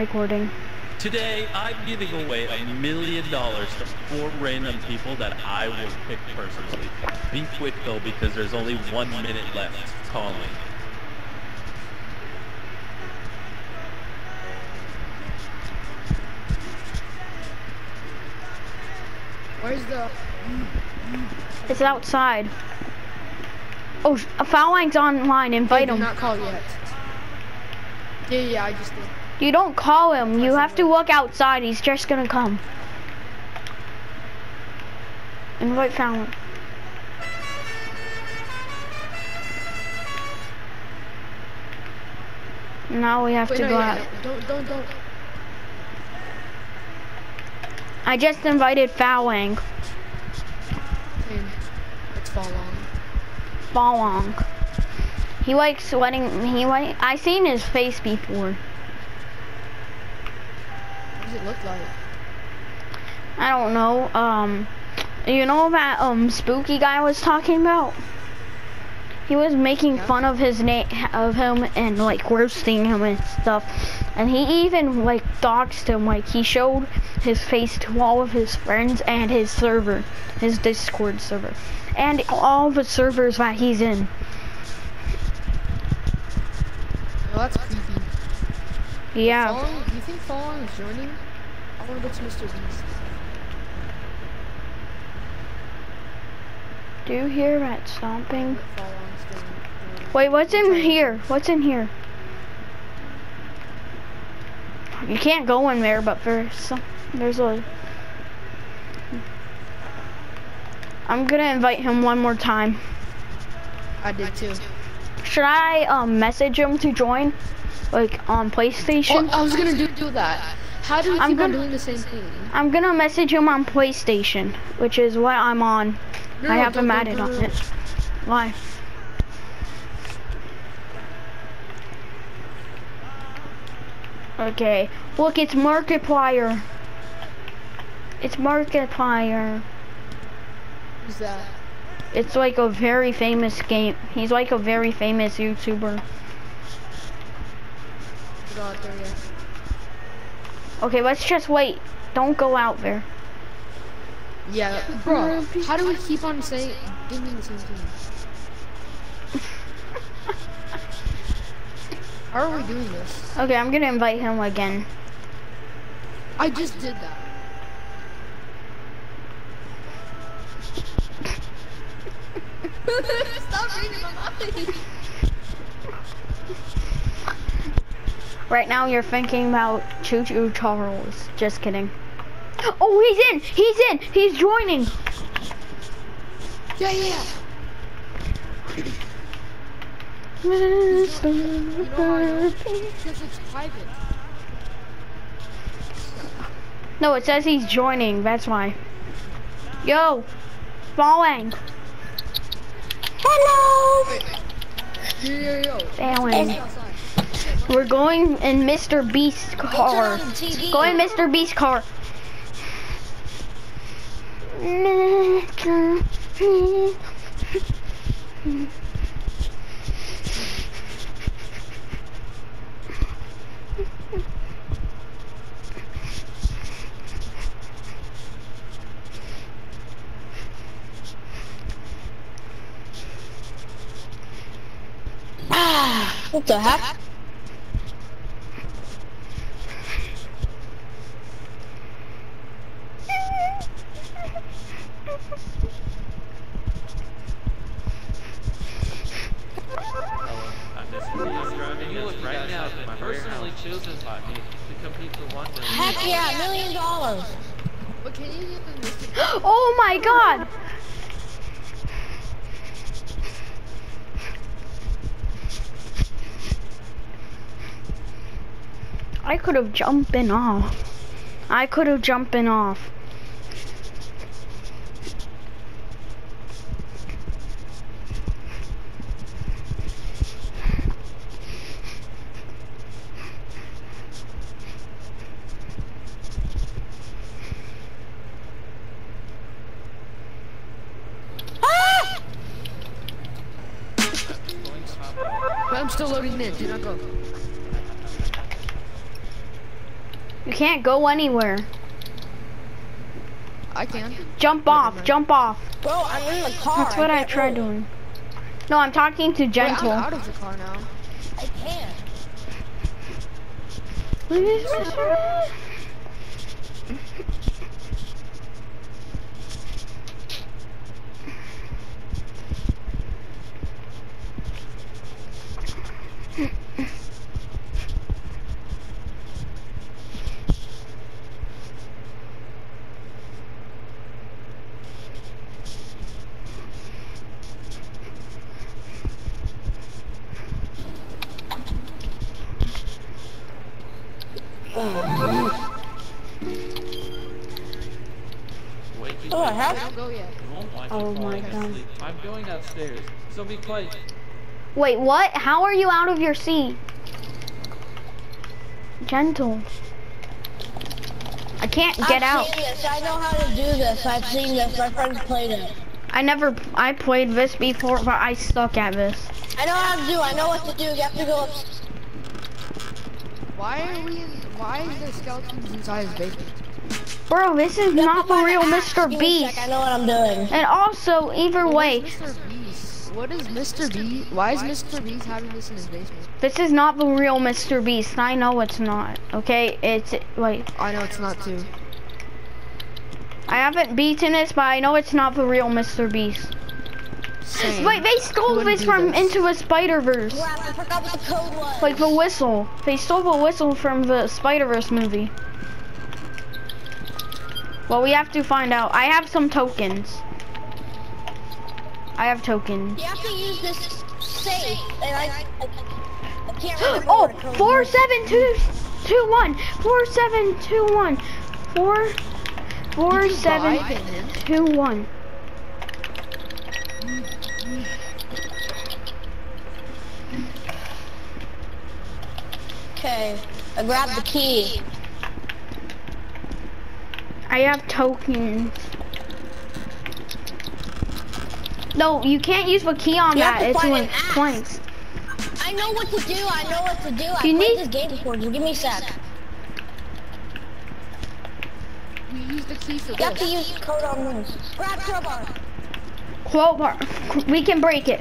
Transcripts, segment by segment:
recording. Today, I'm giving away a million dollars to four random people that I will pick personally. Be quick though, because there's only one minute left. Call me. Where's the? It's outside. Oh, sh- Fowlang's online. Invite Did him. not call yet. Yeah, yeah, I just did. You don't call him. You have to walk outside. He's just gonna come. Invite Fallon. Now we have Wait, to no, go yeah, out. no, don't, don't, don't. I just invited Fowlang. Okay, let's fall He likes letting he like I seen his face before. It look like? I don't know. Um, you know that um spooky guy was talking about? He was making Yeah. fun of his name of him and like roasting him and stuff. And he even like doxed him. Like he showed his face to all of his friends and his server, his Discord server, and all the servers that he's in. Oh, that's creepy. Yeah. Do you think Fallen is joining? Want to go to Mr. Beast. Do you hear that stomping? Wait, what's in here? What's in here? You can't go in there, but there's some, there's a. I'm gonna invite him one more time. I did too. Should I um message him to join, like on Oh, PlayStation? I was gonna do, do that. How do we I'm keep gonna- doing the same thing? I'm gonna message him on PlayStation, which is what I'm on. No, I no, have him added on it. Why? Okay. Look, it's Markiplier. It's Markiplier. Who's that? It's like a very famous game. He's like a very famous YouTuber. Go out there. Okay, let's just wait. Don't go out there. Yeah, bro. How do we keep on saying doing the same thing? How are we doing this? Okay, I'm gonna invite him again. I just did that. Stop reading my mind. Right now you're thinking about Choo Choo Charles. Just kidding. Oh, he's in! He's in! He's joining! Yeah, yeah. You know why? Because it's private. No, it says he's joining. That's why. Yo, Falling. Hello. Yo, yo, yo. Falling. We're going in Mr. Beast's car. Go in Mr. Beast's car. Ah, what the heck? I'm Mr. Beast driving us right now to my personally chosen by me to compete for one million. Heck yeah, million dollars. But can you get the Mr. Oh my god. I could have jumped in off. I could have jumped in off. But I'm still loading in. Do not go. You can't go anywhere. I can. Jump off, jump off. Bro, I'm in the car. That's what I can't tried move. doing. No, I'm talking to Wait, Gentle. I'm out of the car now. I can't. Oh, I I have. don't go oh, yet. won't Oh my. God. I'm going upstairs. So be quiet. Wait, what? How are you out of your seat? Gentle. I can't get I've out. Seen this. I know how to do this. I've seen this. My friends played it. I never, I played this before, but I suck at this. I know how to do. I know what to do. You have to go up. Why are we in, why is there skeletons inside his basement? Bro, this is you not the real. Mr. Give me a Beast. sec, I know what I'm doing. And also, either What way, is Mr. Beast? What is Mr. Beast? Why is Mr. Beast having this in his basement? this is not the real Mr. Beast. I know it's not. Okay, it's wait. I know it's not too. I haven't beaten this, but I know it's not the real Mr. Beast. Same. Wait, they stole this from this? Into a Spider Verse. Crap, I forgot what the code was. Like the whistle. They stole the whistle from the Spider Verse movie. Well, we have to find out. I have some tokens. I have tokens. You have to use this safe, and I, I, I can't remember Oh, what the code four was. seven two two one. Four seven two one. Four four Did you seven buy the hint? two one. Okay, I grabbed the key. I have tokens. No, you can't use the key on You that. to It's find like an I know what to do. I know what to do. I You played need- this game before. Just give me a sec. We use the key for You have to use the code on this. Grab crowbar. Crowbar. We can break it.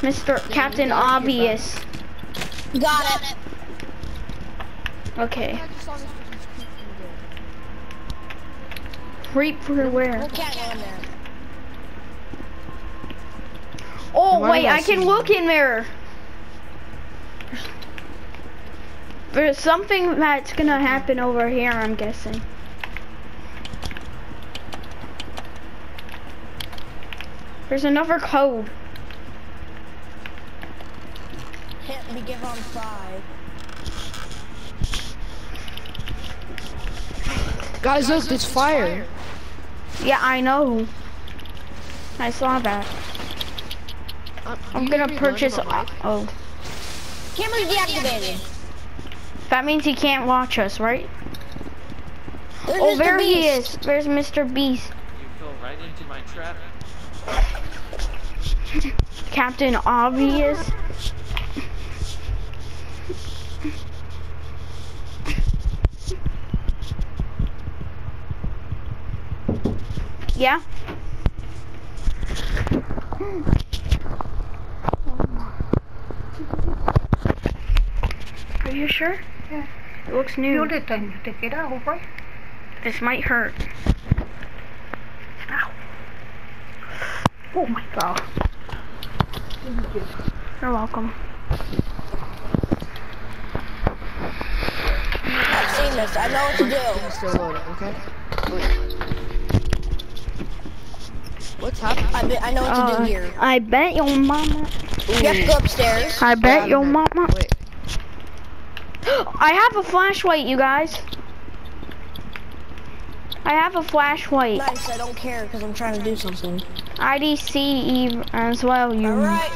Mr. Captain got it, Obvious. Got it. Okay. I just saw Mr. Beast creep through there. Creep through where? We can't in there. Oh, might wait, have I can seen look in there. There's something that's gonna happen over here, I'm guessing. There's another code. Hit me, give on five. Guys, look, there's fire. Yeah, I know. I saw that. I'm, I'm gonna purchase. learning? Oh, Camera's deactivated. that means he can't watch us, right? There's Oh, Mr. there he is. There's Mr. Beast. You fell right into my trap. Captain Obvious. Yeah. Are you sure? Yeah. It looks new. You new. did tell me to take it out, right? This might hurt. Ow. Oh my god. You're welcome. I've seen this. I know what to do. It's still loading, okay? Wait. What's happening? I, be, I know what to Uh, do here. I bet your mama. You have to go upstairs. I bet Grab your him. mama. Wait, I have a flashlight, you guys. I have a flashlight. Nice. I don't care because I'm trying to do something. IDC ev- as well, you. All right.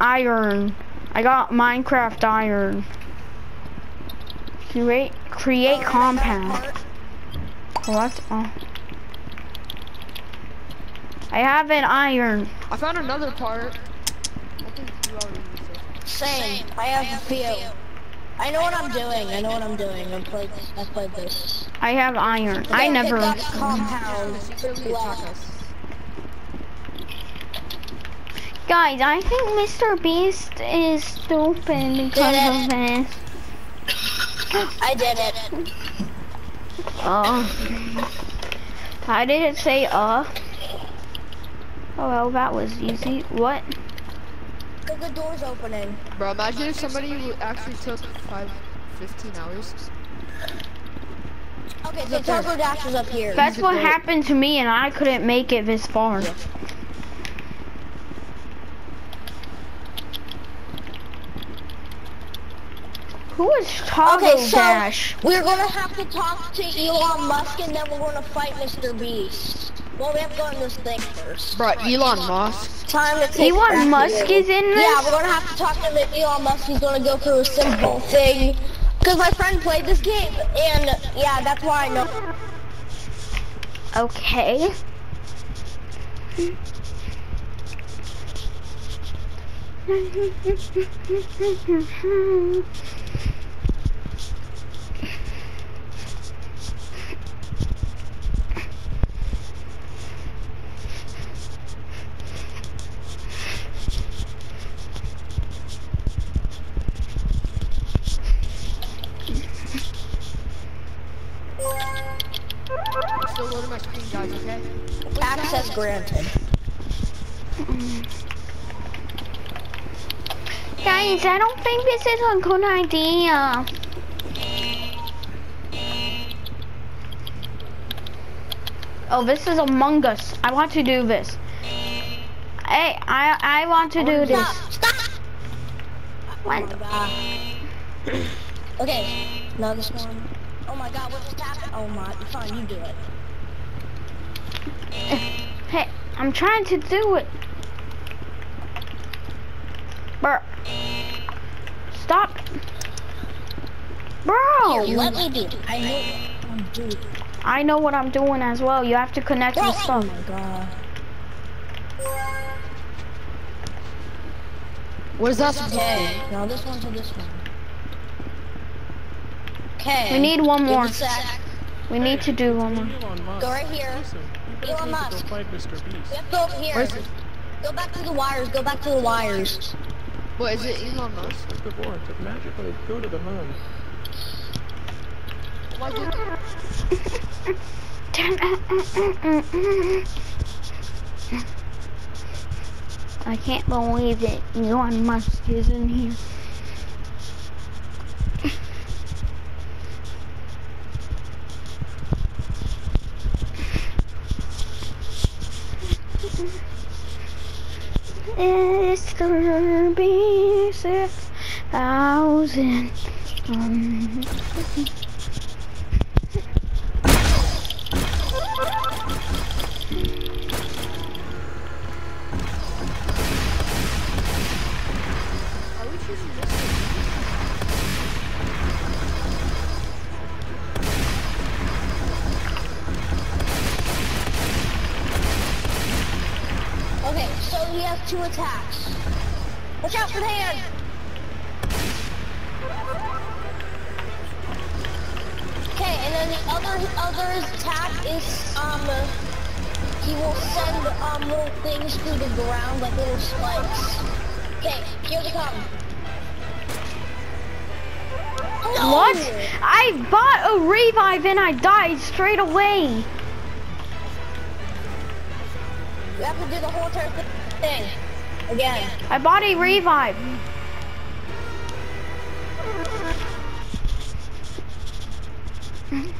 Iron. I got Minecraft iron. Create create compound. What? Oh. I have an iron. I found another part. I think you already. Same. I have a few. I know what I'm doing. I know what I'm doing. I played. I played this. I have iron. I Okay, never. pick compound. Secretly. Guys, I think Mr. Beast is stupid because of this. I did it. Uh, I didn't say uh. Oh well, that was easy. What? Cause the door's opening. Bro, imagine if somebody who actually took five, 15 hours. Okay, so Turbo Dash is up here. That's what happened to me, and I couldn't make it this far. Who is Toggle Okay, so Dash? we're gonna have to talk to Elon Musk and then we're gonna fight Mr. Beast. Well, we have to go on this thing first. Bro, Elon Musk. Time to take Elon back Musk the- is in Yeah, we're gonna have to talk to the Elon Musk. He's gonna go through a simple thing. Cause my friend played this game, and yeah, that's why I know. Okay. Still loading my screen, guys, okay? Access granted. Mm-hmm. Guys, I don't think this is a good idea. Oh, this is Among Us. I want to do this. Hey, I I want to do this. Stop! Stop! What? Oh okay, now this one. Oh my god, what just happened? Oh my, fine, you do it. Hey, I'm trying to do it. Bro. Stop. Bro. Here, let me do it. I know what I'm doing. I know what I'm doing as well. You have to connect Bro, with oh my god. What is that supposed to Okay, now this one to this one. Okay. We need one give more. A sec. We need to do one more. Go right here. Listen, you guys Elon Musk. go fight Mr. We have to go over here. Go back to the wires. Go back to the wires. What is it, Elon Musk? With the war to magically go to the moon. Why did I can't believe it. Elon Musk is in here. It's gonna be six thousand. Um, two attacks. Watch out for the hand. Okay, and then the other other attack is um he will send um little things through the ground like little spikes. Okay, here they come. What? I bought a revive and I died straight away. To do the whole entire thing again. I bought a revive.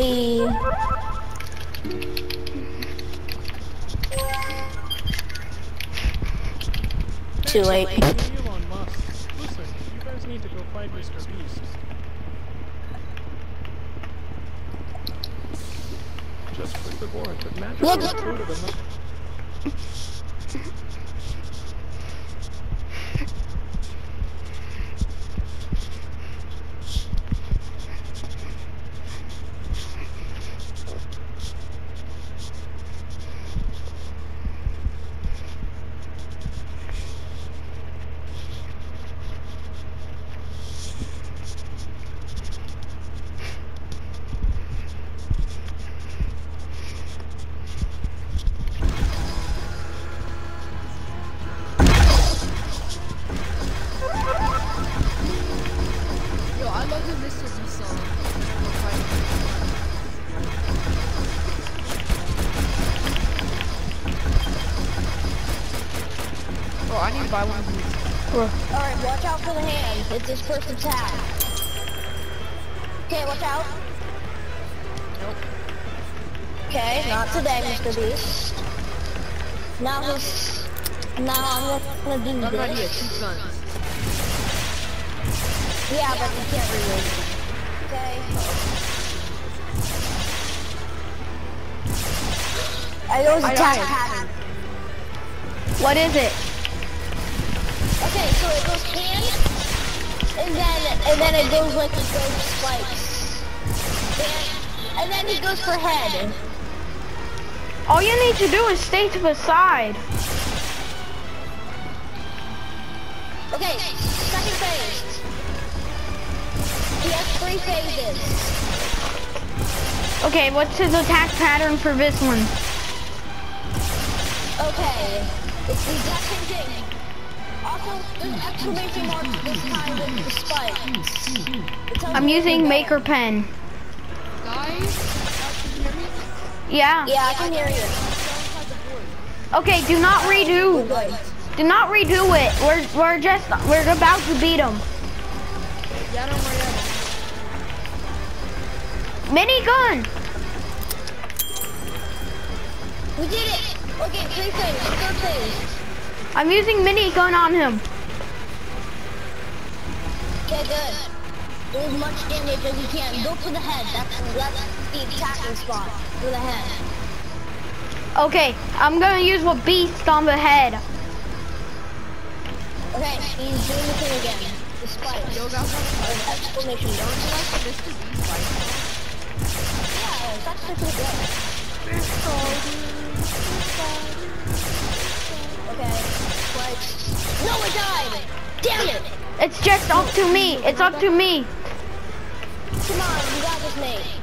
Wee. Too late. Listen, you guys need to go fight Mr. Beast. Just for the warrant of magic. Look, the I need to buy one of these. Alright, watch out for the hand. It's his first attack. Okay, watch out. Nope. Okay, not today, Mr. Beast. Now he's... Now I'm gonna do idea, this. two guns. Yeah, but you can't reload. Okay. I I attack What is it? Okay, so it goes hand, and then and then it goes like it goes spikes. And, and then he goes for head. All you need to do is stay to the side. Okay, second phase. He has three phases. Okay, what's his attack pattern for this one? Okay, it's the exact same thing. I'm using Maker Pen. Guys, can you hear me? Yeah. Yeah, I can hear you. Outside the board. Okay, do not redo. Do not redo it. We're we're just we're about to beat him. Yeah, don't worry. I Minigun. We did it! Okay, three phase, third phase. I'm using mini gun on him. Okay, good. Do as much damage as you can. Go for the head. That's that's the attacking spot for the head. Okay, I'm gonna use a beast on the head. Okay, he's doing the thing again. The spikes. Yo, guys, Or exclamation don't you like the Mr. B fight? Yeah, it's actually pretty good. Okay. No, I died! Damn it! It's just up to me. It's up to me. Come on, you got this, mate.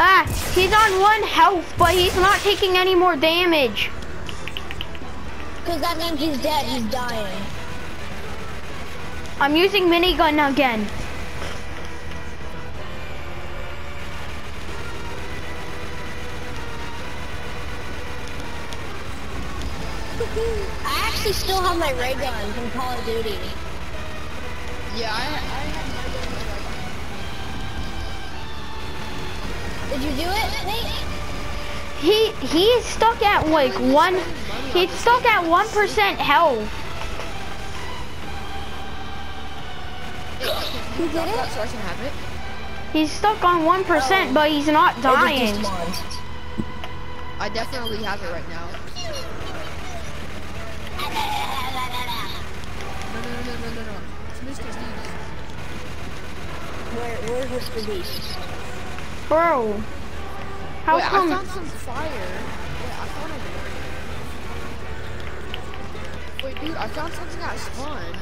Ah, he's on one health, but he's not taking any more damage. Because that means he's dead, he's dying. I'm using minigun again. Actually still have my ray gun from Call of Duty. Yeah, I, I have my gun. Did you do it, Nate? He he's stuck at like one. He's stuck at one percent health. Who did it? so I can have it. He's stuck on one percent, oh. but he's not dying. I definitely have it right now. No, no, no, no, no, no. It's Mr. Beast. Where, where's Mr. Beast? Bro, how Wait, I come? found some fire. Wait, I found a Wait, dude, I found something that spawned.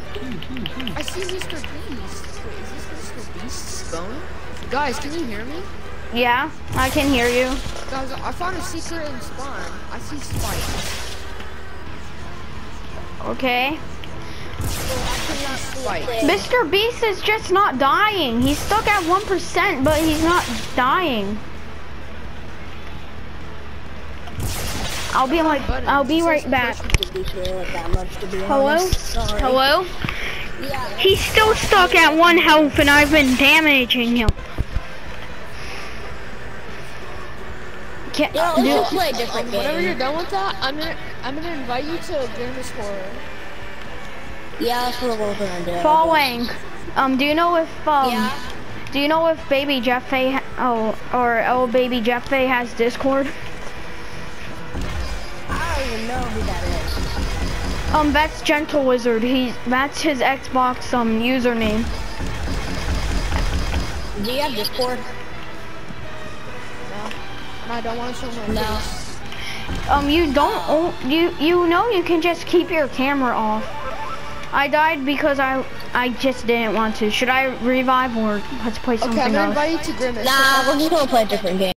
I see Mr. Beast. Wait, is this Mr. Beast's phone? Guys, can you hear me? Yeah, I can hear you. Guys, I found a secret in spawn. I see spikes. Okay. Spikes. Mr. Beast is just not dying. He's stuck at one percent, but he's not dying. I'll be like, I'll be right back. Mr. Beast really like that much, to be Hello? Sorry. Hello? Yeah, He's still stuck at one health, and I've been damaging him. Can't, yeah, let's just play a different Um, whenever you're done with that, I'm gonna I'm gonna invite you to Grimace Horror. Yeah, that's what we're gonna do. Falling. Um, do you know if um, Yeah. Do you know if Baby Jeffe ha- oh or oh Baby Jeffe has Discord? I don't even know who that is. Um, that's Gentle Wizard. He's that's his Xbox um username. Do you have Discord? No. And I don't want to show my No. face. Um, you don't oh, you you know you can just keep your camera off. I died because I I just didn't want to. Should I revive or let's play something Okay, I'm gonna else? invite you to Grimace. Nah, we're just gonna play a different game.